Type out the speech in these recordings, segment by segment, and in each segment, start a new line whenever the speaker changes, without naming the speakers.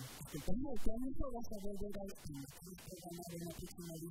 aqui. Então, eu quero falar sobre a
verdade aqui. Eu vou pegar uma arena pequena ali.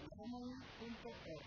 variável,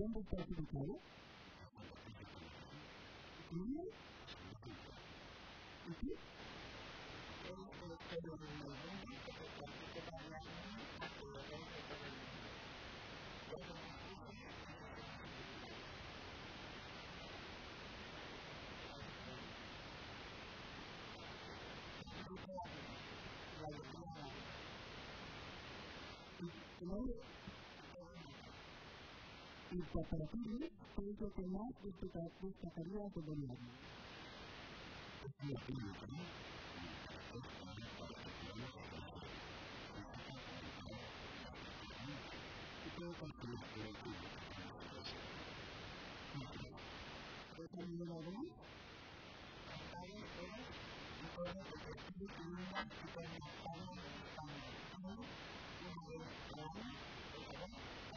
전부 빠지고 음? 음? Thank you. y compartir todo lo que más destacaría del gobierno.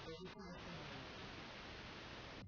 Thank you.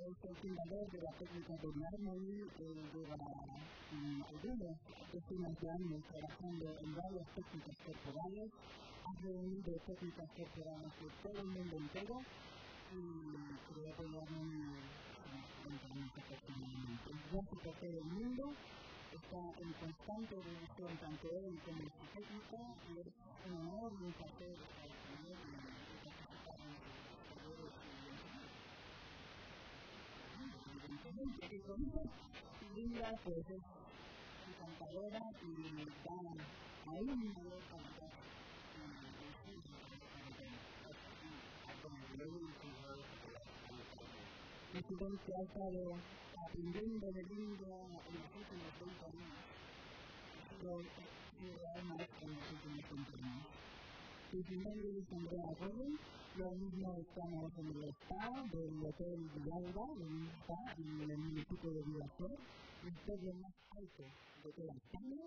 es el fundador de la técnica de mármol, eh, lleva um, algunos decenas de años trabajando en varias técnicas corporales, ha reunido técnicas corporales de todo el mundo entero y creo que ya no Gracias por todo el mundo, está en constante evolución tanto él como su técnica y es un un placer y Linda pues es encantadora y da ahí valor para Presidente ha estado aprendiendo de en los últimos 30 años. Pero ciudadana en los últimos 30 años. Lo mismo estamos en el spa del Hotel Villalba, en spa en el municipio de Villacer, el más alto de toda España.